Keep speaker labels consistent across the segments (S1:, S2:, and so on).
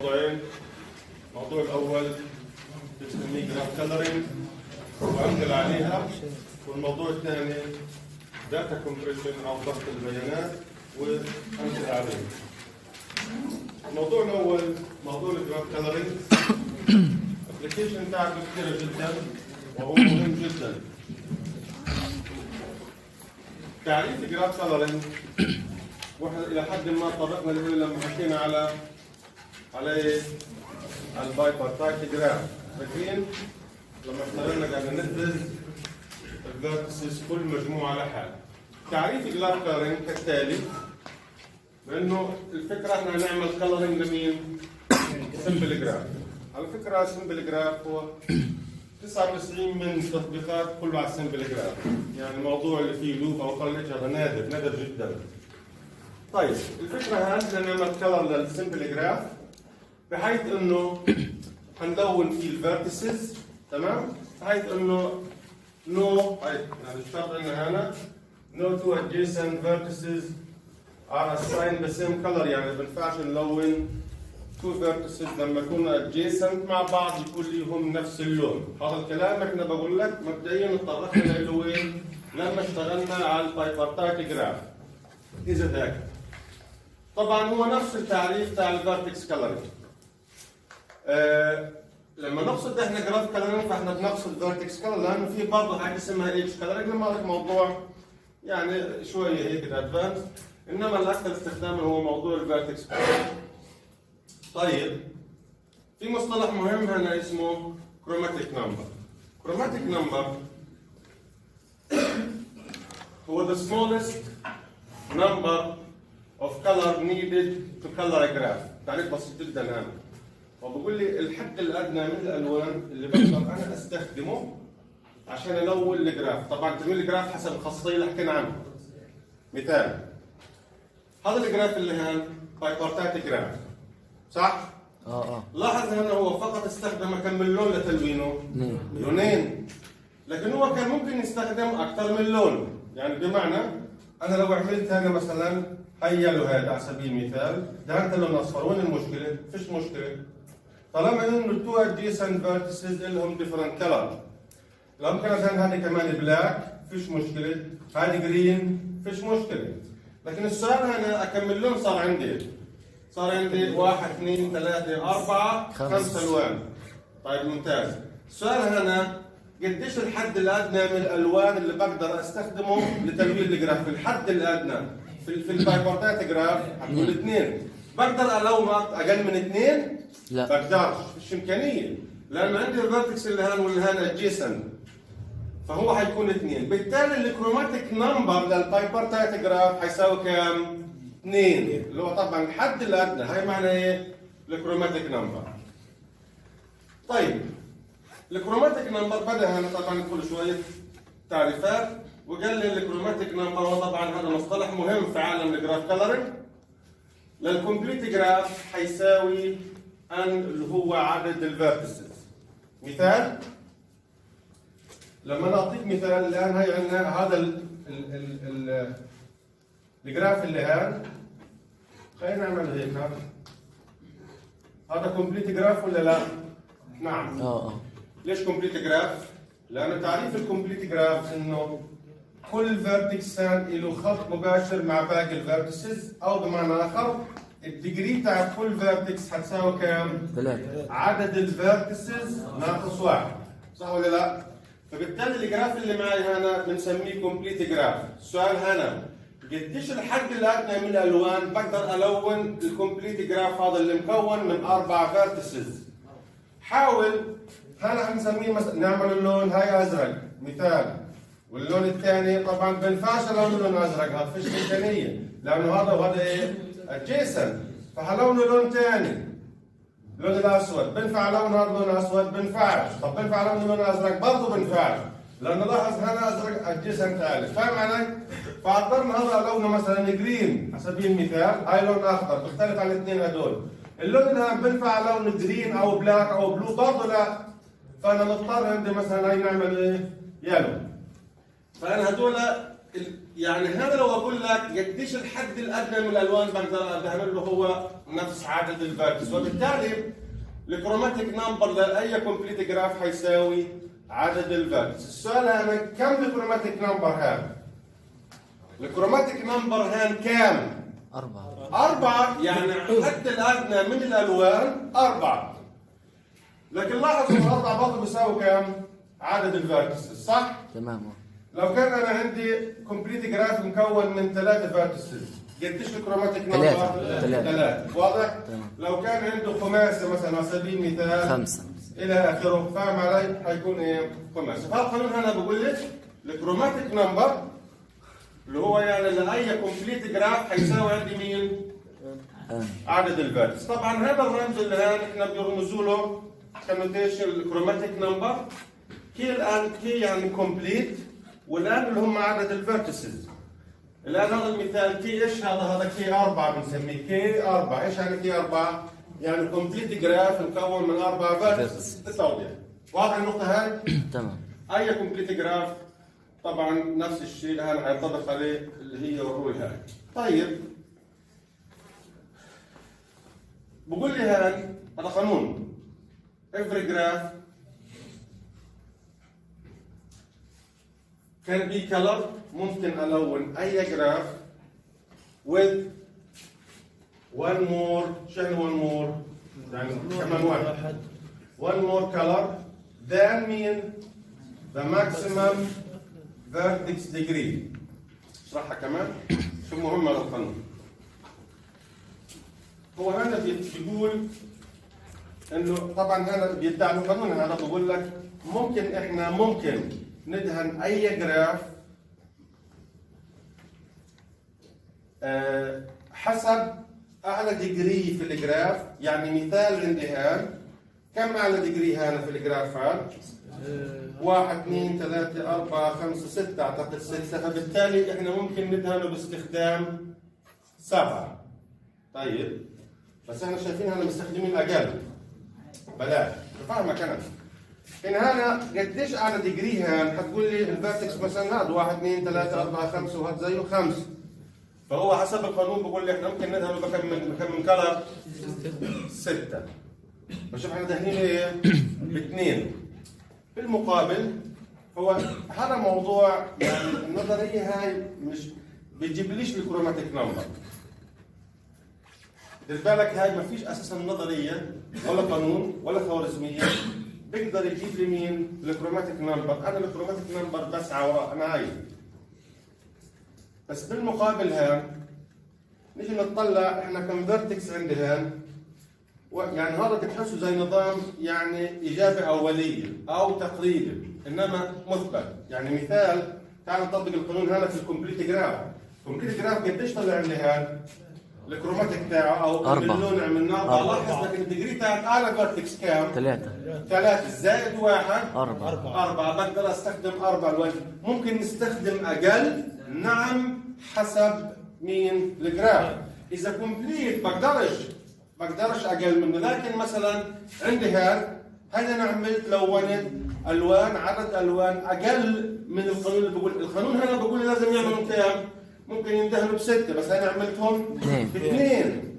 S1: موضوعين. الموضوع الأول بنسميه graph coloring وأنزل عليها. والموضوع الثاني data compression أو ضغط البيانات وأنزل عليها. الموضوع الأول موضوع ال graph coloring ال application تعرفه كثير جدا وهو مهم جدا. تعريف ال graph coloring وإحنا إلى حد ما طبقنا له لما حكينا على على ال bipartite graph فاكرين لما اشتغلنا قاعد ننفذ ال vertices كل مجموعة لحال تعريف graph coloring كالتالي بانه الفكرة إحنا نعمل coloring لمين؟ simple graph على فكرة simple graph هو 99 من التطبيقات كله على ال simple graph يعني الموضوع اللي فيه loop أو قلج هذا نادر نادر جدا. طيب الفكرة هذه نعمل color لل simple graph بحيث إنه حنلون فيه ال vertices تمام؟ بحيث إنه no يعني الشرط انه هنا no two adjacent vertices are assigned the same color. يعني ما نلون two vertices لما يكونوا adjacent مع بعض يكون ليهم نفس اللون. هذا الكلام إحنا بقول لك مبدئيا تطرقنا له وين؟ لما اشتغلنا على ال bipartite graph إذا هيك. طبعا هو نفس التعريف تاع ال vertex coloring آه لما نقصد إحنا graph coloring فاحنا بنقصد vertex color لأنه في برضه حاجة اسمها edge coloring لما لك موضوع يعني شوية هيك advance إنما الأكثر استخداما هو موضوع ال vertex coloring طيب في مصطلح مهم هنا اسمه chromatic number chromatic number هو the smallest number of color needed to color a graph تعريف بسيط جدا هذا وبقول لي الحد الأدنى من الألوان اللي بقدر أنا أستخدمه عشان ألون ال graph. طبعا تلوين ال graph حسب الخاصية اللي حكينا عنها مثال. هذا ال graph اللي هان bipartite graph صح؟
S2: آه آه.
S1: لاحظ هنا هو فقط استخدم كم من لون لتلوينه؟ لونين لكن هو كان ممكن يستخدم أكثر من لون. يعني بمعنى أنا لو عملت هنا مثلا هيا له هذا على سبيل المثال. دهنت لون اصفر وين المشكلة؟ فيش مشكلة. طالما انه ال two adjacent vertices لهم different color لو كانت هذه كمان black فيش مشكلة. هذه green فيش مشكلة. لكن السؤال هنا أكمل لون صار عندي. صار عندي واحد اثنين ثلاثة أربعة
S2: خمس.
S1: ألوان. طيب ممتاز. السؤال هنا قديش الحد الأدنى من الألوان اللي بقدر أستخدمه لتلوين ال graph؟ الحد الأدنى. في في ال bipartite graph حتقول اثنين. بقدر ألون أقل من اثنين؟
S2: لا.
S1: بقدرش فيش إمكانية. لأن عندي ال vertex اللي هان واللي هان adjacent فهو حيكون اثنين. بالتالي ال chromatic number لل bipartite graph حيساوي كام؟ اثنين. اللي هو طبعا الحد الأدنى. هاي معنى إيه؟ ال chromatic number. طيب. ال chromatic number بدأ هنا طبعا كل شوية تعريفات. وقال لي ال chromatic number هو طبعا هذا مصطلح مهم في عالم ال graph coloring لل complete graph حيساوي n اللي هو عدد ال vertices مثال لما نعطيك مثال الآن هي عندنا هذا ال ال ال ال ال graph اللي هان خلينا نعمل هيك. هذا complete graph ولا لا؟ نعم
S2: آه آه
S1: ليش complete graph؟ لأنه تعريف ال complete graph إنه كل vertex له خط مباشر مع باقي ال vertices أو بمعنى آخر ال degree تاع كل vertex حتساوي كام؟
S2: ثلاثة.
S1: عدد ال vertices ناقص واحد. صح ولا لا؟ فبالتالي ال graph اللي معي هنا بنسميه complete graph السؤال هنا قديش الحد الادنى من الألوان بقدر ألون ال complete graph هذا اللي مكون من أربع vertices حاول هلا حنسميه مثلا نعمل اللون هاي أزرق. مثال واللون الثاني طبعا بنفعش لون لون ازرق هذا فيش إمكانية لأنه هذا وهذا إيه؟ adjacent فحلونه لون ثاني اللون الأسود. بنفع لون هذا لون اسود بنفعش طب بنفع لون لون ازرق برضه بنفعش لأنه لاحظ هنا ازرق الجسم ثالث. فاهم علي؟ فعبرنا هذا لونه مثلا green على سبيل المثال. هاي لون أخضر بيختلف عن الاثنين هدول اللون اللي بنفع لون green أو black أو blue برضه لا. فأنا مضطر عندي مثلا هاي نعمل إيه؟ yellow. فأنا هدول يعني هذا لو أقول لك قديش الحد الأدنى من الألوان بقدر ادهن له هو نفس عدد ال vertices. وبالتالي ال chromatic number لاي complete graph حيساوي عدد ال vertices. السؤال هنا كم ال chromatic number هان؟ ال chromatic number هان كام؟
S2: أربعة.
S1: أربعة يعني الحد الأدنى من الألوان أربعة. لكن لاحظوا إن أربعة برضه بيساوي كام؟ عدد ال vertices صح؟
S2: تمام.
S1: لو كان أنا عندي complete graph مكون من ثلاثة vertices قديش ال chromatic
S2: number؟ ثلاثة.
S1: ثلاثة. واضح؟
S2: تمام.
S1: لو كان عنده خماسة مثلا على سبيل المثال
S2: خمسة
S1: إلى آخره فاهم علي حيكون إيه خماسي فالقانون هنا بقول لك ال chromatic number اللي هو يعني لأي complete graph حيساوي عندي مين
S2: آه.
S1: عدد ال vertices طبعا هذا الرمز اللي هان إحنا بنرمزوا له كنوتيشن الكروماتيك نمبر كي الآن كي يعني complete وال n اللي هم عدد ال vertices الآن هذا المثال K إيش هذا؟ هذا K أربعة بنسميه K أربعة. إيش يعني K أربعة؟ يعني complete graph مكون من أربعة vertices بالتوضيح واضح النقطة هاي؟
S2: تمام.
S1: أي complete graph طبعا نفس الشيء الآن حينطبق عليه اللي هي ال rule هاي. طيب. بقول لي هاي هذا قانون. Every graph can be colored ممكن الون اي جراف with one more شنو one more يعني كمان واحد one more color than mean the maximum vertex degree. اشرحها كمان شو مهمة للقانون هو هذا بيقول إنه طبعا هذا بيدعي القانون. هذا بقول لك ممكن إحنا ممكن ندهن أي graph آه، حسب أعلى degree في ال graph. يعني مثال الاندهان كم أعلى degree هنا في ال graph؟ هذا؟ واحد اثنين ثلاثة أربعة خمسة ستة. أعتقد ستة. فبالتالي إحنا ممكن ندهنه باستخدام سبعة. طيب. بس إحنا شايفين هنا مستخدمين أقل. بلاش. فاهمك أنا. إن هنا قديش أعلى degree هان؟ حتقول لي ال vertex مثلا هذا واحد اثنين ثلاثة أربعة خمسة وهذا زيه خمسة فهو حسب القانون بقول لي إحنا ممكن ندهنه بكم من بكم من color ستة. بشوف إحنا دهنين إيه؟ باثنين بالمقابل هو هذا موضوع يعني النظرية هاي مش بتجيبليش ال chromatic number دير بالك هاي ما فيش أساسا نظرية ولا قانون ولا خوارزمية. بيقدر يجيب لي مين؟ ال chromatic number. أنا ال chromatic number بسعى وراء عايز بس بالمقابل هان نيجي نطلع إحنا كم vertex عندي هان يعني هذا بتحسه زي نظام يعني إجابة أولية أو تقريبي إنما مثبت. يعني مثال تعال نطبق القانون هذا في ال complete graph. ال complete graph قديش طلع عندي هذا ال chromatic تاعه أو
S2: أربعة.
S1: اللون عملناه أربعة.
S2: أربعة.
S1: لاحظ لكن ال degree تاعت أعلى vertex كام؟
S2: ثلاثة.
S1: ثلاثة. زائد واحد.
S2: أربعة.
S1: أربعة. بقدر أستخدم أربعة الوجه ممكن نستخدم أقل؟ نعم حسب مين ال graph إذا complete بقدرش. بقدرش أقل منه. لكن مثلا عندي هاد هذا أنا عملت لونت ألوان عدد ألوان أقل من القانون اللي بقول. القانون هنا بقول لازم يعملوا كام ممكن يندهنوا بستة بس أنا عملتهم
S2: اثنين.
S1: باثنين.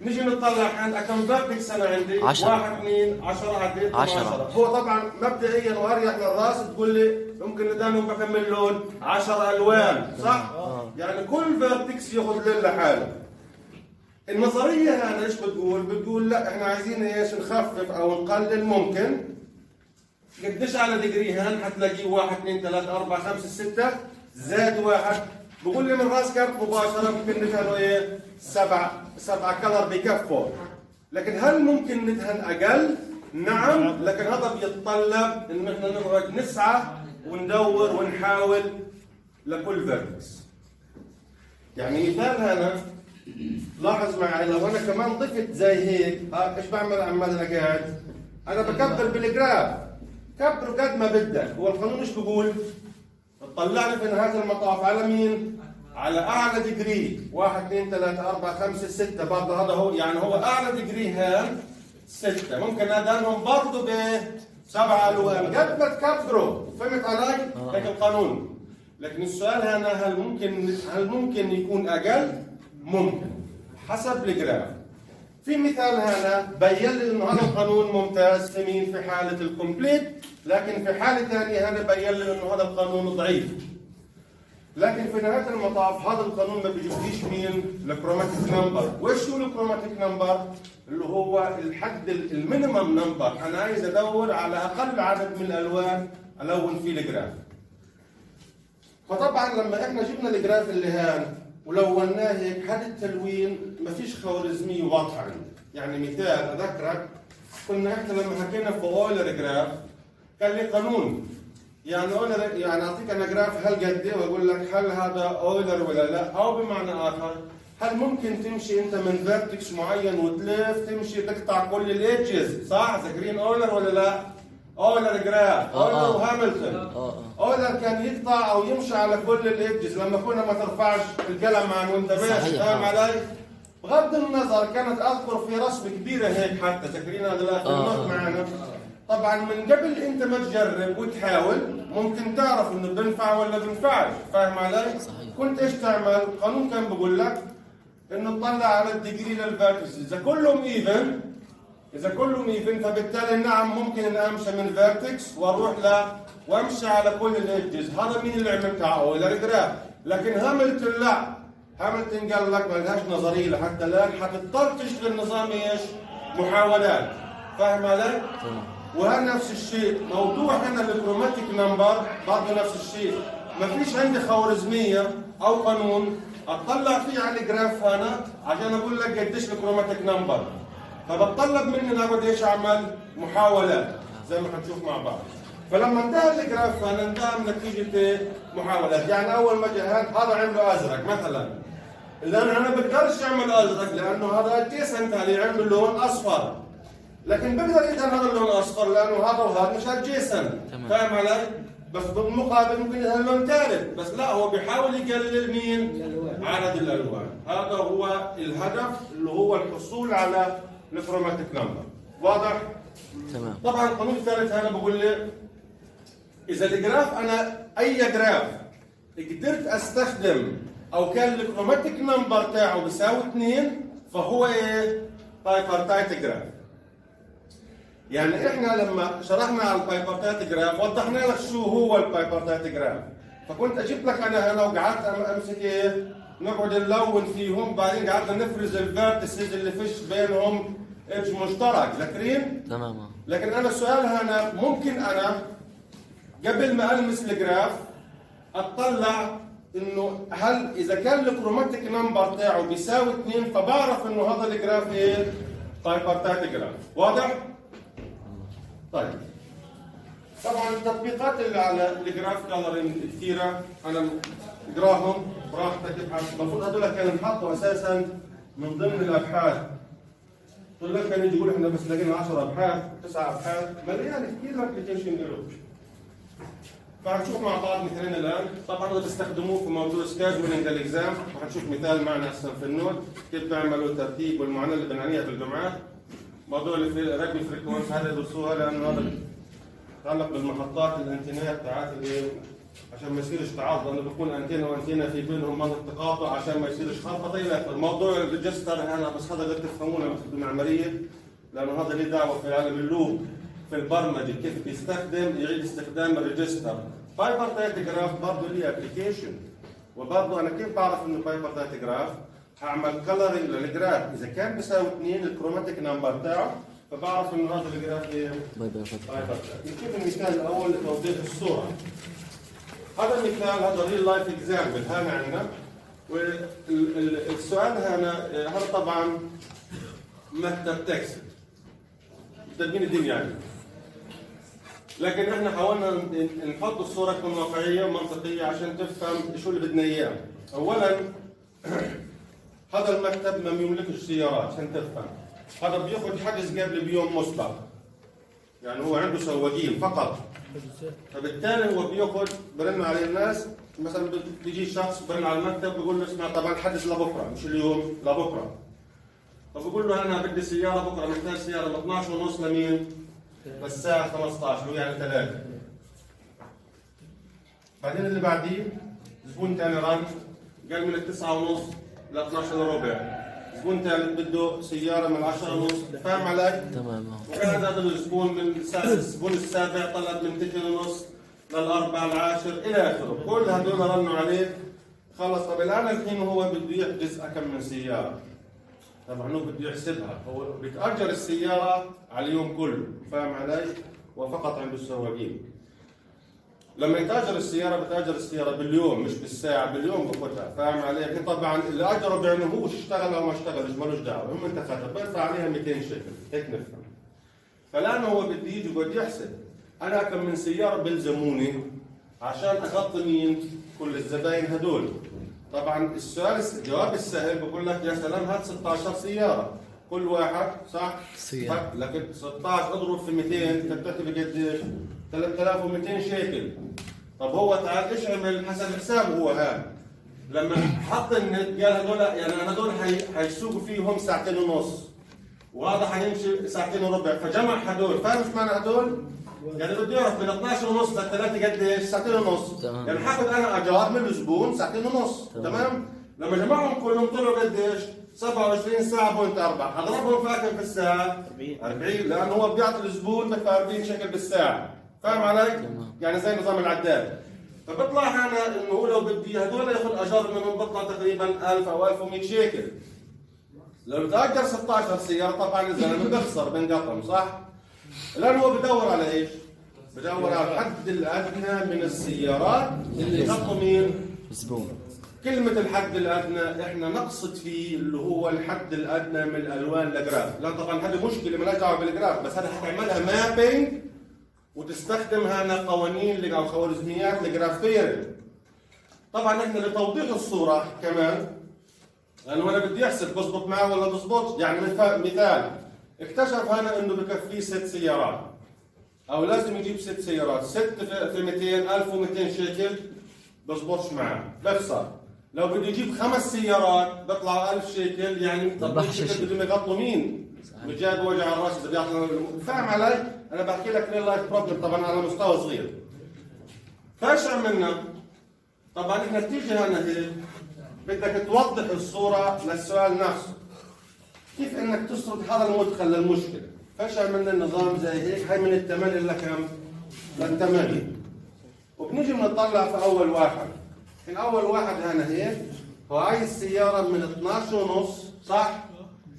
S1: نيجي نطلع عند كم vertex أنا عندي.
S2: عشرة.
S1: واحد اثنين 10 عديت
S2: عشرة.
S1: 10 هو طبعا مبدئيا وأريح للراس تقول لي ممكن ندهنهم بكم لون 10 ألوان صح؟ يعني كل vertex ياخذ لون لحاله. النظرية هنا إيش بتقول؟ بتقول لا إحنا عايزين إيش؟ نخفف أو نقلل ممكن. قديش أعلى degree هان حتلاقيه واحد اثنين ثلاثة أربعة خمسة ستة. زائد واحد. بقول لي من راس ال chart مباشرة ممكن ندهنه إيه؟ سبعة سبعة color بكفوا لكن هل ممكن ندهن أقل؟ نعم لكن هذا بيتطلب إن إحنا نقعد نسعى وندور ونحاول لكل vertex يعني مثال هنا لاحظ معي لو أنا كمان ضفت زي هيك ها إيش بعمل عمال أنا قاعد؟ أنا بكبر بال graph كبره قد ما بدك هو القانون إيش بقول؟ تطلع لي في نهايه المطاف. على مين؟ على أعلى degree واحد اثنين ثلاثة أربعة خمسة ستة. برضه هذا هو يعني هو أعلى degree هان ستة. ممكن أدهنهم برضه بسبع ألوان. قد ما تكبروا. فهمت علي؟ هيك القانون. لكن السؤال هنا هل ممكن هل ممكن يكون أقل؟ ممكن. حسب ال graph. في مثال هنا بين لي إنه هذا القانون ممتاز. في مين؟ في حالة ال complete لكن في حاله ثانية هنا بين لي إنه هذا القانون ضعيف. لكن في نهاية المطاف هذا القانون ما بيجيبليش مين؟ ال chromatic number وش هو ال chromatic number اللي هو الحد ال minimum number أنا عايز أدور على أقل عدد من الألوان ألون فيه ال graph. فطبعا لما إحنا جبنا ال graph اللي هان ولوناه هيك هذا التلوين ما فيش خوارزمية واضحة عندي. يعني مثال أذكرك كنا إحنا لما حكينا في Euler graph كان لي قانون. يعني اويلر يعني أعطيك أنا graph هالقد إيه وأقول لك هل هذا أويلر ولا لا؟ أو بمعنى آخر هل ممكن تمشي أنت من vertex معين وتلف تمشي تقطع كل ال edges صح؟ ذاكرين أويلر ولا لا؟ Euler graph
S2: آه، آه.
S1: وهاملتون.
S2: آه آه.
S1: أويلر كان يقطع أو يمشي على كل ال edges لما كنا ما ترفعش القلم عن وانت ماشي. فاهم علي؟ بغض النظر كانت أذكر في رسم كبيرة هيك حتى. تذكرين هذا
S2: آه، آه.
S1: معنا. طبعا من قبل أنت ما تجرب وتحاول ممكن تعرف إنه بنفع ولا بنفعش فاهم علي؟
S2: صحيح.
S1: كنت إيش تعمل؟ القانون كان بقول لك إنه تطلع على ال degree لل vertex إذا كلهم even إذا كلهم even فبالتالي نعم ممكن أن أمشي من vertex وأروح ل وأمشي على كل ال edges هذا مين اللي عمل بتاع Euler graph لكن هاملتون لا هاملتون قال لك ما لهاش نظرية لحتى الآن حتضطر تشتغل نظام إيش؟ محاولات فاهم علي؟ وهل نفس الشيء موضوع هنا ال chromatic number؟ برضه نفس الشيء. ما فيش عندي خوارزمية أو قانون اطلع فيه على ال graph هنا عشان أقول لك قديش ال chromatic number. فبتطلب مني أنا أقعد إيش أعمل؟ محاولات زي ما حنشوف مع بعض. فلما انتهى الجراف هنا انتهى من نتيجة؟ محاولات. يعني أول ما جاء هذا عمله أزرق مثلا. لأن أنا بقدرش أعمل أزرق لأنه هذا ادجيسنت عليه عمل لون أصفر. لكن بقدر يدهن هذا اللون الأصفر لأنه هذا وهذا مش
S2: تمام.
S1: فاهم علي؟ بس بالمقابل ممكن يدهن لون ثالث بس لا هو بيحاول يقلل مين؟ عدد الألوان هذا هو الهدف اللي هو الحصول على ال chromatic number واضح؟
S2: تمام
S1: طبعا القانون الثالث هنا بقول لي إذا ال graph أنا أي graph قدرت أستخدم أو كان ال chromatic number تاعه بيساوي 2 فهو إيه؟ bipartite graph يعني إحنا لما شرحنا على ال bipartite graph وضحنا لك شو هو ال bipartite graph فكنت أجيب لك أنا هنا وقعدت أمسك إيه؟ نقعد نلون فيهم بعدين قعدنا نفرز ال vertices اللي فيش بينهم edge مشترك ذاكرين؟
S2: تمام.
S1: لكن أنا السؤال هنا ممكن أنا قبل ما ألمس ال graph أطلع إنه هل إذا كان ال chromatic number تاعه بيساوي 2 فبعرف إنه هذا ال graph إيه؟ bipartite graph واضح؟ طيب. طبعا التطبيقات اللي على ال graph coloring كثيرة. أنا اقراهم براحتك ابحث. المفروض هذول كانوا انحطوا أساسا من ضمن الأبحاث. طلاب كانوا يجي يقولوا إحنا بس لقينا 10 أبحاث 9 أبحاث مليان كثير application له فهنشوف مع بعض مثالين الآن. طبعا هذا بيستخدموه في موضوع scheduling ال exam وهنشوف مثال معنا هسه في ال note كيف بيعملوا ترتيب والمعاناة اللي بنعانيها في الجامعات موضوع ال radio frequency هذا يدرسوها لأنه هذا يتعلق بالمحطات الانتينات تاعت عشان ما يصيرش تعارض لأنه بيكون antenna و antenna في بينهم منطقه تقاطع عشان ما يصيرش خربطه لك الموضوع ال register أنا بس هذا هتفهمونه في المعماريه لأنه هذا له دعوة في عالم ال loop في البرمجة كيف بيستخدم يعيد استخدام ال register. bipartite graph برضه ليه application وبرضه أنا كيف بعرف إنه bipartite graph هعمل coloring لل graph. إذا كان بيساوي 2 ال chromatic number تاعه فبعرف إنه هذا ال graph
S2: إيه؟ باي باي.
S1: نشوف المثال الأول لتوضيح الصورة. هذا المثال هذا real life example هنا عندنا. والسؤال هنا هذا طبعا مكتب text قد الدنيا يعني. لكن إحنا حاولنا نحط الصورة تكون واقعية ومنطقية عشان تفهم شو اللي بدنا إياه. اولا هذا المكتب ما بيملكش سيارات عشان تفهم. هذا بياخذ حجز قبل بيوم مسبق يعني هو عنده سواقين فقط. فبالتالي هو بياخذ برن على الناس. مثلا بيجي شخص برن على المكتب بيقول له اسمع طبعا حدث لبكرة مش اليوم لبكرة. فبقول له أنا بدي سيارة بكرة محتاج سيارة ب 12 ونص لمين؟ للساعة 15 هو يعني 3 بعدين اللي بعديه زبون ثاني رن قال من التسعة ونص ل 12 الا ربع. زبون ثالث بده سيارة من 10 ونص. فاهم علي؟
S2: تمام.
S1: وكان هذا الزبون من الزبون السابع طلب من 9 ونص للأربع العاشر إلى آخره. كل هذول رنوا عليه. خلص. طب الآن الحين هو بده يحجز أكم من سيارة؟ طبعا هو بده يحسبها. هو بتأجر السيارة على اليوم كله. فاهم علي؟ وفقط عند السواقين. لما يتاجر السيارة بتاجر السيارة باليوم مش بالساعة باليوم باخذها فاهم علي؟ طبعا اللي اجره بيعني هو اشتغل أو ما اشتغلش ملوش دعوة هم أنت خدها بدفع عليها 200 شيكل هيك نفهم فالآن هو بده يجي بده يحسب أنا كم من سيارة بيلزموني عشان أغطي مين؟ كل الزباين هدول طبعا السؤال الجواب السهل بقول لك يا سلام هات 16 سيارة كل واحد صح؟
S2: سيارة.
S1: لكن 16 اضرب في 200 انت بتحسب قديش؟ 3200 شيكل طب هو تعال إيش عمل حسب حسابه هو هذا لما حط النت قال هذول يعني هذول حي- حيسوقوا فيهم ساعتين ونص وهذا حيمشي ساعتين وربع فجمع هذول فاهم إيش معنى هذول؟ يعني بده يعرف من 12 ونص للثلاثه قديش؟ ساعتين ونص
S2: تمام.
S1: يعني حاخذ أنا أجار من الزبون ساعتين ونص
S2: تمام.
S1: تمام؟ لما جمعهم كلهم طلعوا قديش؟ 27 ساعة بوينت 4 أضربهم فاكر في الساعة 40 لأنه هو بيعطي الزبون بدفع 40 شكل بالساعة فاهم علي؟ يعني زي نظام العداد فبطلع أنا إنه هو لو بدي هذول ياخذ أجار منهم بطلع تقريبا 1000 أو 1100 شيكل لو بتاجر 16 سيارة طبعا الزلمه بيخسر بنقطم صح؟ الان هو بدور على إيش؟ بدور على الحد الأدنى من السيارات اللي يغطوا مين؟
S2: زبون
S1: كلمة الحد الأدنى إحنا نقصد فيه اللي هو الحد الأدنى من الألوان الجراف، لا طبعا هذه مشكلة مالهاش دعوة بالجراف، بس هذا حتعملها mapping وتستخدمها هنا قوانين أو خوارزميات الجرافية. طبعا إحنا لتوضيح الصورة كمان لأنه أنا بدي أحسب بزبط معه ولا بزبط، يعني مثال اكتشف هنا إنه بكفيه ست سيارات أو لازم يجيب ست سيارات، ست في في 200 1200 شيكل بزبطش معاه بخسر لو بده يجيب خمس سيارات بيطلع 1000 شيكل يعني طب
S2: ربح
S1: 100 شيكل
S2: شيء.
S1: بدهم يغطوا مين؟ جاي وجع الرأس اذا بيعطوا فاهم علي؟ أنا بحكي لك real life problem طبعا على مستوى صغير. فايش عملنا؟ طبعا إحنا بتيجي هنا هيك بدك توضح الصورة للسؤال نفسه. كيف إنك تسرد هذا المدخل للمشكلة؟ فايش عملنا النظام زي هيك. هاي من الثمانيه لكم؟ للثمانيه وبنيجي بنطلع في أول واحد. الحين أول واحد هنا هيك. هو عايز سيارة من 12 ونص صح؟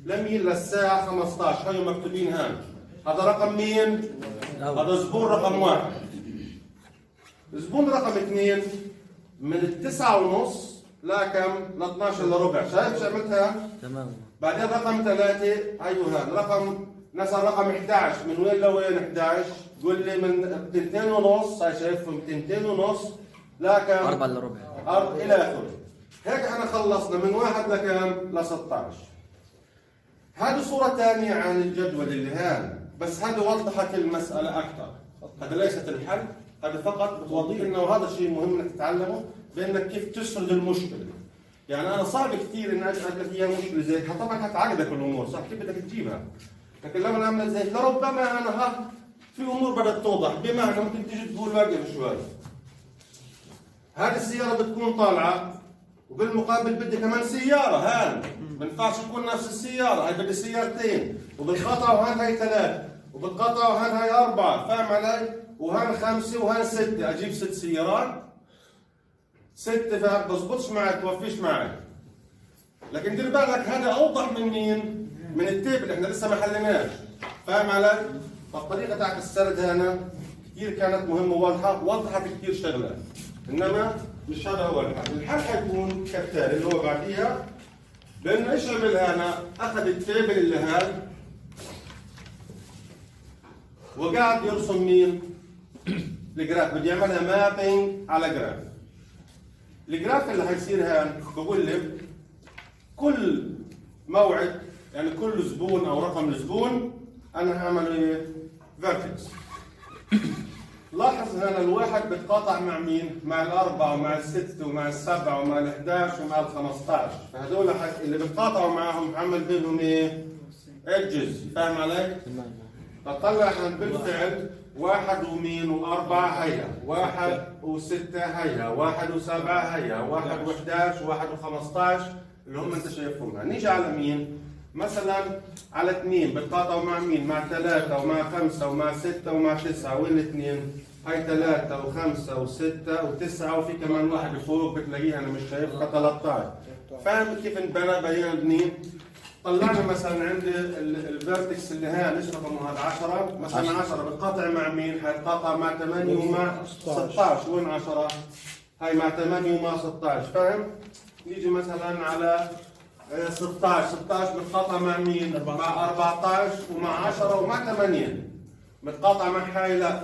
S1: لمين للساعه 15 هيو مكتوبين هان. هذا رقم مين؟ هذا زبون رقم واحد. زبون رقم اثنين من التسعة ونص لكم ل 12 الا ربع. شايف شو عملتها؟
S2: تمام.
S1: بعدين رقم ثلاثة. أيوه هذا. رقم مثلا رقم 11 من وين لوين 11 قول لي من تنتين ونص. هاي شايفهم تنتين ونص لكن
S2: أربعة إلا ربع.
S1: أرض إلى آخره. هيك إحنا خلصنا. من واحد لكم؟ ل 16 هذه صورة ثانية عن الجدول اللي هان بس هذه وضحت المسألة أكثر. هذا ليست الحل هذا فقط بتوضيح إنه هذا الشيء مهم إنك تتعلمه بإنك كيف تسرد المشكلة. يعني أنا صعب كثير إني أجي لك إياها مشكلة زي طبعا هتعقدك الأمور صح؟ كيف بدك تجيبها؟ لكن لما نعمل زي لربما أنا ها في أمور بدأت توضح. بمعنى ممكن تيجي تقول واقف شوي. هذه السيارة بتكون طالعة. وبالمقابل بدي كمان سيارة هان. ما ينفعش تكون نفس السيارة هاي بدي سيارتين. وبالقطع وهان هاي ثلاث وبالقطع وهان هاي اربعه فاهم علي؟ وهان خمسة وهان ستة. أجيب ست سيارات. ستة فما بزبطش معك توفيش معك لكن دير بالك هذا أوضح من مين؟ من ال table إحنا لسه ما حليناش فاهم علي؟ فالطريقة تاعت السرد هنا كثير كانت مهمة وواضحة وضحت كثير شغلات. إنما مش هذا هو الحل، الحل حيكون كالتالي اللي هو بعديها بانه إيش عمل هنا؟ أخذ ال table اللي هذا وقاعد يرسم مين؟ الجراف بده يعملها mapping على جراف ال graph اللي حيصير هان بقول لك كل موعد يعني كل زبون أو رقم الزبون أنا هعمل إيه؟ vertex لاحظ هنا الواحد بتقاطع مع مين؟ مع الأربعة ومع الستة ومع السبعة ومع ال 11 ومع ال 15 فهذول حس- اللي بتقاطعوا معهم عمل بينهم إيه؟ ايدجز فاهم علي؟ فطلع عن بالفعل واحد ومين وأربعة هيا واحد وستة هيا واحد وسبعة هيا واحد وحداش واحد وخمسطاش اللي هم أنت شايفهم نيجي على مين مثلا على اثنين بتقاطعوا مع مين؟ مع ثلاثة ومع خمسة ومع ستة ومع تسعة وين الاثنين؟ هاي ثلاثة وخمسة وستة وتسعة وفي كمان واحدة فوق بتلاقيها أنا مش شايفها 13 فاهم كيف انبنى بين طلعنا مثلا عندي ال- الفيرتكس اللي هي ليش رقمه هذا 10 مثلا 10 بتقاطع مع مين؟ حيتقاطع مع 8 ومع 16 وين 10 هاي مع 8 ومع 16 فاهم؟ نيجي مثلا على 16 16 بتقاطع مع مين؟ مع 14 ومع 10 ومع 8 بتقاطع مع هاي لا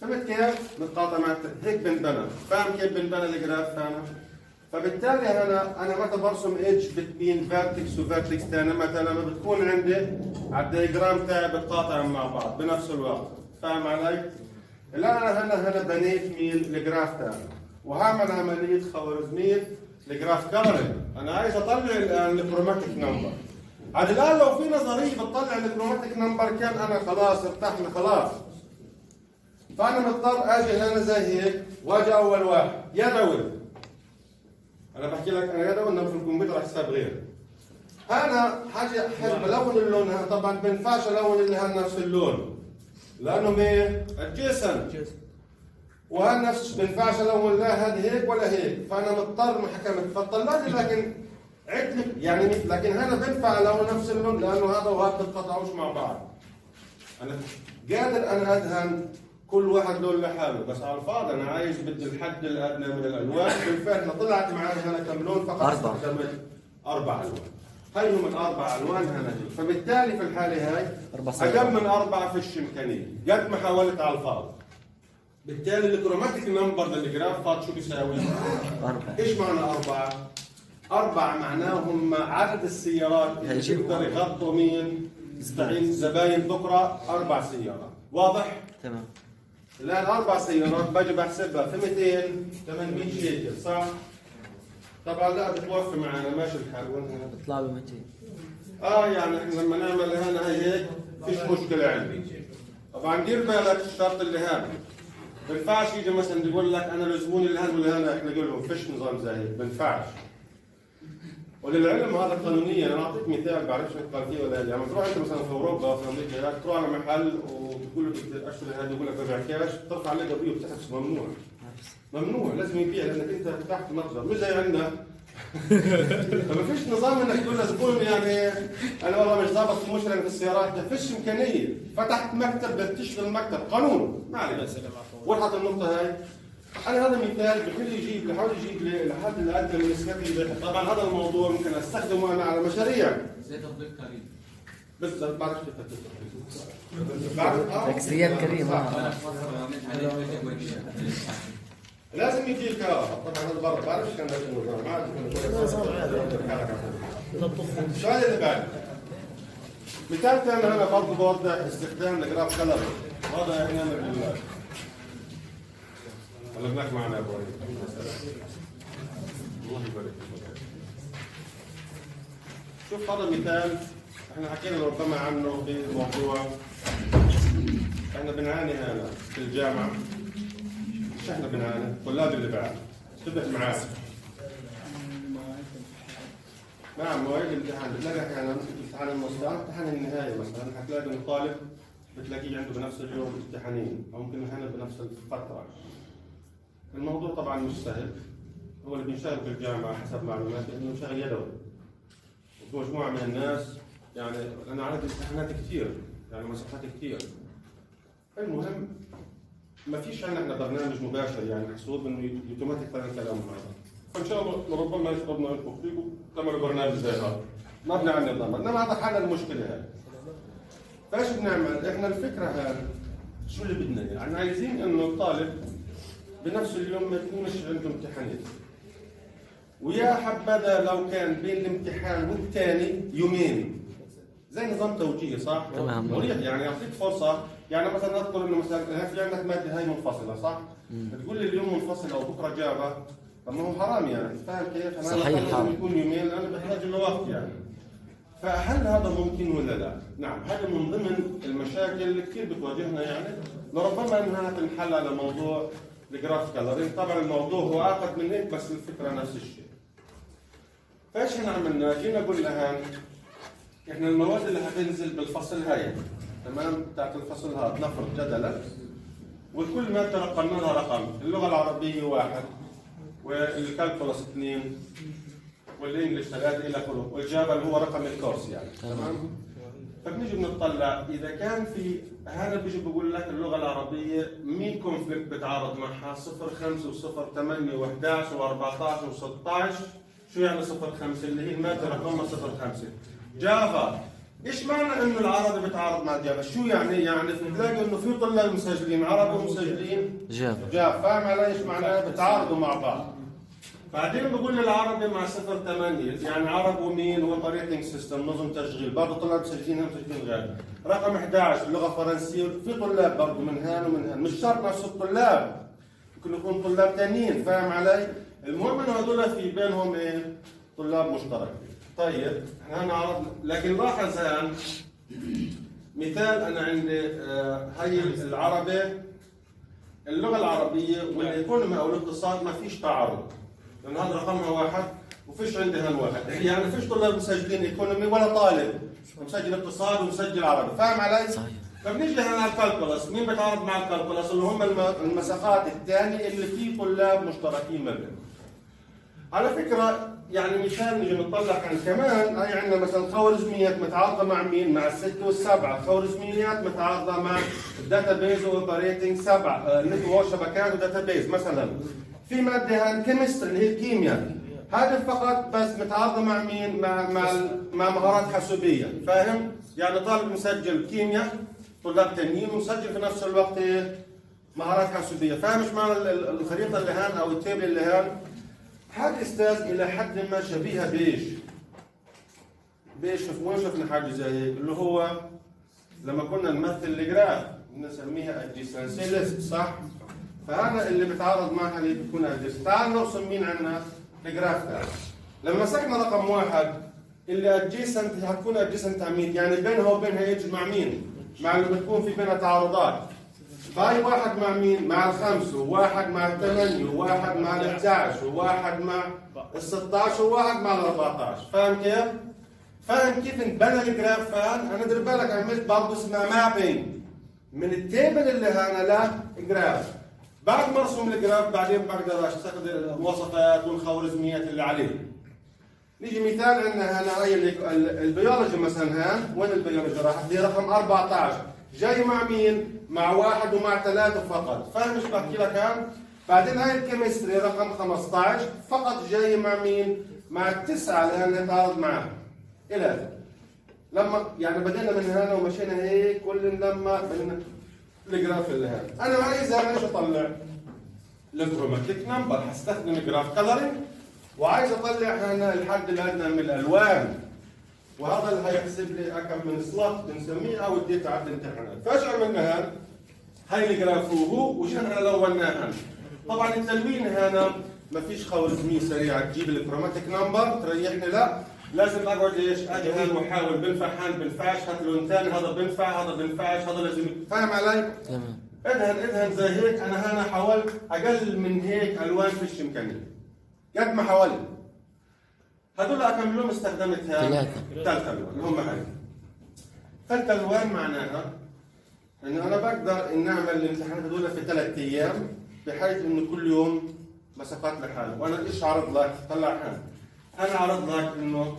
S1: فهمت كيف؟ بتقاطع مع هيك بنبنى فاهم كيف بنبنى ال graph فاهم؟ فبالتالي أنا أنا متى برسم edge بين vertex و vertex ثاني مثلا لما بتكون عندي على ال diagram تاعي بتقاطع مع بعض بنفس الوقت فاهم علي؟ الآن أنا هنا هنا بنيت مين ال graph تاعي وهعمل عملية خوارزمية ال graph coloring أنا عايز أطلع الان ال chromatic number عاد الآن لو في نظرية بتطلع ال chromatic number كان أنا خلاص ارتحنا خلاص. فأنا مضطر أجي هنا زي هيك وأجي أول واحد. يدوي أنا بحكي لك أنا يدوي إنه في الكمبيوتر حساب غير. أنا حاجة حاجة بلون اللون هذا. طبعا بينفعش ألون اللي هذا نفس اللون. لأنه مين؟ الجيسون وهل نفس بينفعش الون لا؟ هذه هيك ولا هيك. فأنا مضطر ما حكمت فطلع لي لكن عدل يعني لكن هنا بينفع الون نفس اللون لأنه هذا وهذا بتقطعوش مع بعض. أنا قادر أنا ادهن كل واحد لون لحاله بس على الفاضي أنا عايز بدي الحد الأدنى من الالوان بالفعل طلعت معي هنا كم لون فقط. استخدمت أربع ألوان. هاي هم الاربع ألوان هنا. فبالتالي في الحالة هاي. أقل من أربعة فيش امكانيه قد ما حاولت على الفاضي. بالتالي ال chromatic number لل graph هذا شو بيساوي؟
S2: أربعة
S1: إيش معنى أربعة؟ أربعة معناهم عدد السيارات اللي
S2: هيجيب.
S1: يقدر يغطوا مين؟ زباين زباين بكرة أربع سيارات، واضح؟
S2: تمام
S1: الآن أربع سيارات باجي بحسبها في 200 800 شيكل صح؟ طبعا لا بتوفي معنا ماشي الحال وين؟
S2: بيطلع ب 200
S1: آه يعني إحنا لما نعمل هنا هي هيك فيش مشكلة عندي طبعا دير بالك الشرط اللي هذا ما بينفعش يجي مثلا يقول لك أنا الزبون اللي هذا إحنا نقول لهم فيش نظام زي هيك ما بينفعش وللعلم هذا قانونيا أنا أعطيك مثال بعرفش قال فيه ولا لا. لما تروح أنت مثلا في أوروبا في أمريكا تروح على محل وتقول له بدي أشتري هذا يقول لك ببيع كاش ترفع عليه قضيه وبتحبس ممنوع. ممنوع لازم يبيع لأنك أنت فتحت متجر. مش زي عندنا. فما فيش نظام إنك تقول لزبون يعني أنا والله مش ضابط في مشرف في السيارات ما فيش إمكانية. فتحت مكتب بدك تشتغل مكتب قانون. ما عليك وضحت النقطة هاي. أنا هذا مثال بحاول يجيب لي حاول يجيب لي لحد الادنى من نسبه الربح طبعا هذا الموضوع ممكن أستخدمه أنا على مشاريع.
S3: زي تطبيق كريم.
S1: بالضبط بعرف كيف تطبيق. بعرف آه.
S2: كريم
S1: لازم يجي الكهرباء طبعا هذا برا بعرفش كان هذا النظام ما عاد السؤال اللي بعد. مثال ثاني أنا برضه بوضح استخدام الجراف كلر. هذا إحنا بالله قلبناك معنا يا وليد. الله يبارك فيك. شوف هذا مثال. إحنا حكينا ربما عنه في موضوع إحنا بنعاني هنا في الجامعة. مش إحنا بنعاني الطلاب اللي بعد. انتبه معاه نعم مواعيد الامتحان. بتلاقي أحيانا امتحان المستوى. امتحان النهائي مثلا. حتلاقي انه طالب بتلاقيه عنده بنفس اليوم امتحانين. أو ممكن أحيانا بنفس الفترة. الموضوع طبعا مش سهل. هو اللي بينشغل في الجامعة حسب معلوماتي إنه شغل يدوي مجموعة من الناس يعني أنا عندي امتحانات كثير يعني مساحات كثير المهم ما فيش عندنا إحنا برنامج مباشر يعني محسوب إنه يوتوماتيك هذا الكلام هذا. فان شاء الله ربما يشربنا أنتم فيكم تعملوا برنامج زي هذا. ما بنعمل نظام إنما هذا حل المشكلة. هاي فايش بنعمل؟ إحنا الفكرة هاي شو اللي بدنا يعني عايزين إنه الطالب بنفس اليوم ما يكونش عنده امتحانات. ويا حبذا لو كان بين الامتحان والثاني يومين. زي نظام توجيهي صح؟
S2: تمام.
S1: مريح يعني يعطيك فرصة يعني مثلا نذكر إنه مثلا في عندك مادة هاي منفصلة صح؟ بتقول لي اليوم منفصل أو بكرة جابه طب ما هو حرام يعني فاهم كيف؟ أنا
S2: صحيح، حرام.
S1: يكون يومين أنا بحتاج له وقت يعني فهل هذا ممكن ولا لا؟ نعم هذا من ضمن المشاكل اللي كثير بتواجهنا يعني لربما إنها تنحل على موضوع الجراف كلرين طبعا الموضوع هو اعقد من هيك بس الفكرة نفس الشيء. فإيش إحنا عملنا؟ جينا قلنا هان إحنا المواد اللي هتنزل بالفصل هاي تمام؟ بتاعت الفصل هذا. نفرض جدلا. وكل ماده رقمنا لها رقم، اللغة العربية واحد وال calculus اثنين وال English ثلاثة إلى آخره، وال Java اللي هو رقم الكورس يعني. تمام؟ فبنيجي بنطلع إذا كان في هذا بيجي بقول لك اللغة العربية مين conflict بتعارض معها. 0 5 و0 8 و11 و14 و16 شو يعني 0 5 اللي هي المادة رقمها 0 5 Java. إيش معنى إنه العربي بتعارض مع Java؟ شو يعني؟ يعني بتلاقي إنه في طلاب مسجلين عربي ومسجلين
S2: Java
S1: Java فاهم علي إيش معناه؟ بتعارضوا مع بعض بعدين بقول العربي مع صفر ثمانية يعني عرب ومين هو operating system نظم تشغيل برضه طلاب مسجلين هم مسجلين غير رقم 11 اللغة فرنسية في طلاب برضه من هان ومن هان مش شرط نفس الطلاب ممكن يكون طلاب ثانيين فاهم علي؟ المهم إنه هذول في بينهم إيه؟ طلاب مشترك طيب إحنا هنا عرض لكن لاحظ هان مثال أنا عندي آه، هي العربي اللغة العربية وال economy أو الاقتصاد ما فيش تعارض لأن هذا رقمها واحد وفيش عندي هان واحد يعني فيش طلاب مسجلين economy ولا طالب مسجل اقتصاد ومسجل عربي فاهم علي؟
S2: صحيح.
S1: فبنيجي هنا على ال calculus مين بيتعارض مع ال calculus اللي هم الم- المساقات الثانية اللي فيه طلاب مشتركين ما بينهم. على فكرة يعني مثال نجي نطلع عن كمان هي عندنا مثلا خوارزميات متعارضة مع مين؟ مع السته والسبعه، خوارزميات متعارضة مع ال database و operating سبعه، network شبكات و database مثلا. في مادة هان chemistry اللي هي الكيمياء. هذه فقط بس متعارضة مع مين؟ مع مع مع مهارات حاسوبية، فاهم؟ يعني طالب مسجل كيمياء طلاب تانيين ومسجل في نفس الوقت؟ مهارات حاسوبية، فاهم إيش معنى ال- ال- الخريطة اللي هان أو ال table اللي هان؟ هذا أستاذ إلى حد ما شبيهة بإيش؟ بإيش وين شفنا حاجة زي هيك اللي هو لما كنا نمثل ال graph نسميها ال adjacency list صح؟ فهذا اللي بيتعارض معها اللي بيكون ال adjacent تعال نرسم مين عندنا؟ ال graph ده لما مسكنا رقم واحد اللي adjacent هتكون adjacent مين؟ يعني بينها وبينها يجي مع مين؟ مع اللي بتكون في بينها تعارضات فهي واحد مع مين؟ مع الخمسة وواحد مع الثمانية وواحد مع ال 11 وواحد مع ال 16 وواحد مع ال 14 فاهم كيف؟ فاهم كيف انبنى ال graph فاهم؟ أنا دير بالك عملت برضه اسمها mapping من ال table اللي هنا ل graph بعد ما أرسم ال graph بعدين بقدر استخدم الوصفات والخوارزميات اللي عليه نيجي مثال عندنا هنا البيولوجي مثلا ها وين البيولوجي راح دي رقم 14 جاي مع مين؟ مع واحد ومع ثلاثة فقط. فاهم إيش بحكي لك ها؟ بعدين هاي ال chemistry رقم 15 فقط جاي مع مين؟ مع التسعة اللي نتعارض معها إلى لما يعني بدينا من هنا ومشينا هيك كل لما من ال graph اللي هنا أنا عايز أنا إيش اطلع؟ ال chromatic number. هستخدم graph coloring وعايز أطلع هنا الحد الأدنى من الألوان. وهذا اللي هيحسب لي كم من slot بنسميه أو اديته على الامتحانات فايش عملنا هان؟ هاي ال graph هو وجينا لوناها طبعا التلوين هنا ما فيش خوارزمية سريعة تجيب ال chromatic number تريحني. لا لازم أقعد إيش؟ أجي هان وأحاول. بنفع هان بنفعش هات لون ثاني هذا بنفع هذا بنفعش هذا لازم فاهم علي؟
S2: تمام.
S1: ادهن ادهن زي هيك. أنا هنا حاولت أقل من هيك ألوان فيش امكانيه قد ما حاولت. هذول كم لون استخدمتها؟
S2: ثلاثة.
S1: ثلاث الوان اللي هم هاي ثلاث الوان معناها انه أنا بقدر إن أعمل الامتحانات هذول في ثلاث أيام بحيث إنه كل يوم مسافات لحاله وأنا إيش عرض لك؟ طلع هنا أنا عرض لك إنه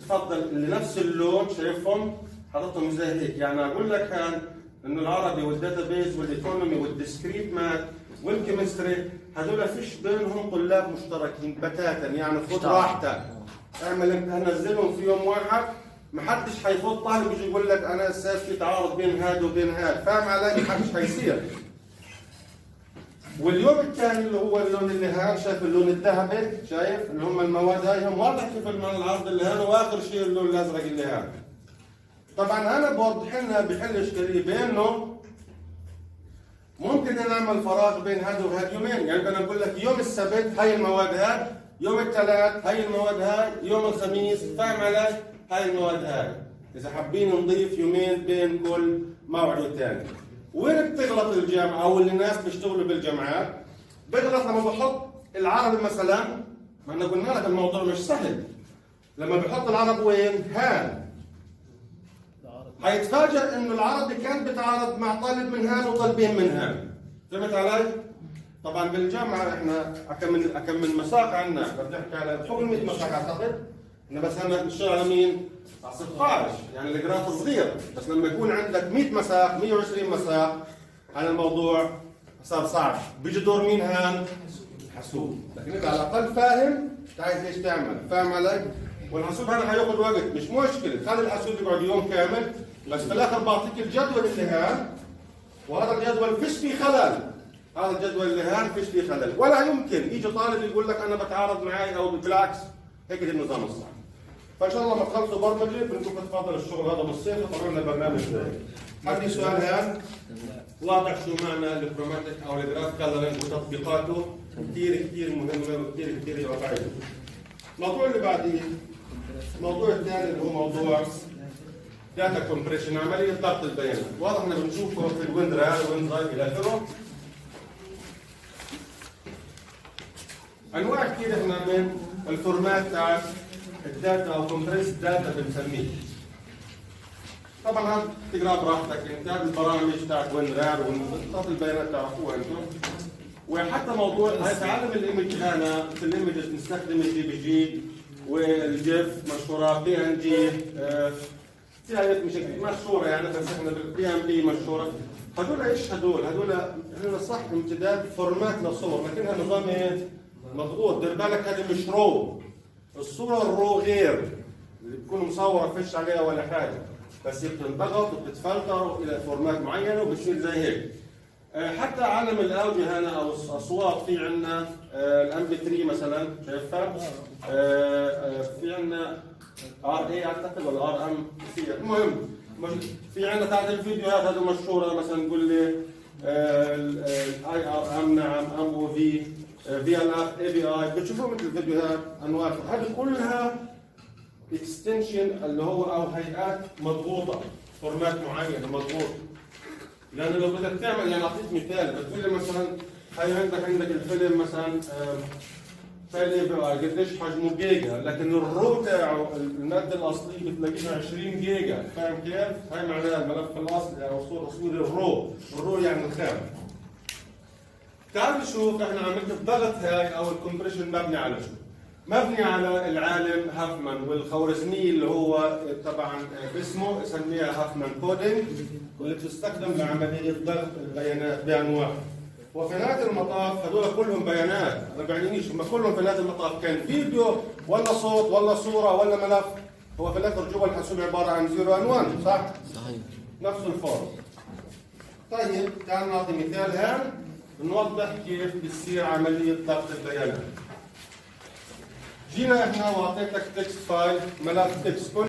S1: تفضل اللي نفس اللون شايفهم حاططهم زي هيك يعني أقول لك هان إنه العربي وال database وال economy وال discrete math وال chemistry هذول فيش بينهم طلاب مشتركين بتاتا يعني خذ راحتك أعمل انت نزلهم في يوم واحد. ما حدش حيفوت طالب يجي يقول لك أنا أستاذ في تعارض بين هذا وبين هذا. فاهم علي؟ ما حدش حيصير. واليوم الثاني اللي هو اللون اللي هان شايف اللون الذهبي؟ شايف؟ اللي هم المواد هاي؟ هم واضح كيف المعنى العرض اللي هان وآخر شيء اللون الأزرق اللي هان طبعا أنا بوضح لنا بحل إشكالية بانه ممكن نعمل فراغ بين هذا وهذا يومين. يعني أنا أقول لك يوم السبت هاي المواد هاي يوم الثلاث هاي المواد هاي. يوم الخميس فاهم علي هاي المواد هاي. إذا حابين نضيف يومين بين كل موعد والثاني وين بتغلط الجامعة أو اللي الناس بيشتغلوا بالجامعات؟ بغلط لما بحط العربي مثلا ما إحنا قلنا لك الموضوع مش سهل. لما بحط العرب وين؟ هان. حيتفاجئ إنه العربي كان بيتعارض مع طالب من هان وطالبين من هان. فهمت علي؟ طبعا بالجامعة إحنا كم من مساق عندنا بنحكي على فوق ال 100 مساق أعتقد إحنا بس هلا بنشتغل على مين؟ على 16 يعني الجراف صغير. بس لما يكون عندك 100 مساق 120 مساق على الموضوع صار صعب. بيجي دور مين هان؟ حاسوب. لكن انت على الأقل فاهم أنت عايز إيش تعمل. فاهم علي؟ والحاسوب هذا حيأخذ وقت. مش مشكلة. خلي الحاسوب يقعد يوم كامل. بس في الآخر بعطيك الجدول اللي هان وهذا الجدول فيش فيه خلل. هذا الجدول هان فيش فيه خلل. ولا يمكن. يجي طالب يقول لك أنا بتعارض معي أو بالعكس. هيك النظام الصح. فإن شاء الله لما تخلصوا برمجة. بنشوف تفاضل الشغل هذا بالصيف. طبعا لنا برنامج عندي سؤال هان. واضح شو معنى ال chromatic أو ال graph coloring وتطبيقاته كثير كثير مهمة وكثير كثير واقعيه الموضوع اللي بعديه. الموضوع الثاني اللي هو موضوع data compression عملية ضغط البيانات. واضح إحنا بنشوفه في ال WinRAR ال WinRAR إلى آخره. أنواع كثير إحنا من ال format تاع ال data أو compressed data بنسميه طبعا هذا تقرأ براحتك انت هذه البرامج تاعت WinRAR وضغاط البيانات تعرفوها أنتم وحتى موضوع هاي تعلم ال image هنا في ال images بنستخدم ال JPG وال GIF مشهورة PNG في حاجات مش مشهورة يعني بس إحنا بال BMP مشهورة هذول إيش هذول؟ هذول هذول صح امتداد format لصور لكنها نظام إيه؟ مضغوط. دير بالك هذه مش raw. الصورة ال raw غير. اللي بتكون مصوره فيش عليها ولا حاجة. بس بتنضغط وبتتفلتر إلى format معينه وبتصير زي هيك. آه، حتى عالم الاوديو هنا أو الأصوات في عندنا الأم بي 3 مثلا شايفها آه، آه، في عندنا آر اي أعتقد ولا آر أم؟ المهم مش- في عندنا تاعت الفيديوهات هذه مشهورة مثلا نقول لي الاي آر أم نعم أم أو في. في ال اف اي بي اي بتشوفوا مثل الفيديوهات أنواع. هذه كلها اكستنشن اللي هو أو هيئات مضغوطة. format معين مضغوط. لأنه لو بدك تعمل يعني أعطيك مثال. بتقول لي مثلا هي عندك عندك الفيلم مثلا فيلم قديش حجمه؟ جيجا. لكن ال raw تاعه المادة الأصلية بتلاقيها 20 جيجا. فاهم كيف؟ هاي معناها الملف الأصلي أو صوره تصوير ال raw. ال raw يعني الخام. تعال نشوف إحنا عمليه الضغط هاي أو ال compression مبني على شو؟ مبني على العالم هافمان والخوارزمي اللي هو طبعا باسمه يسميها Huffman coding واللي بتستخدم لعملية ضغط البيانات بانواع وفي نهايه المطاف هذول كلهم بيانات ما بيعنينيش هم كلهم في نهايه المطاف. كان فيديو ولا صوت ولا صورة ولا ملف هو في الآخر جوا الحاسوب عبارة عن 0 and 1 صح؟
S2: صحيح.
S1: نفس ال form. طيب تعال نعطي مثال هان. نوضح كيف بتصير عملية ضغط البيانات. جينا إحنا وأعطيتك تكست فايل ملف تكست